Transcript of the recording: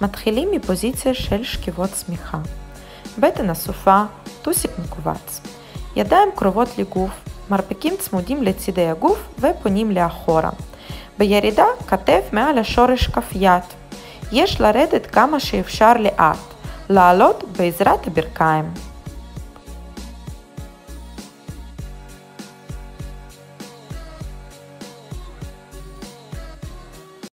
מתחילים מפוזיציה של שכיבות צמיחה. בטן אסופה, טוסיק מכווץ. ידיים קרובות לגוף, מרפקים צמודים לצידי הגוף ופונים לאחורה. בירידה כתף מעל השורש כף יד. יש לרדת כמה שאפשר לאט, לעלות בעזרת הברכיים.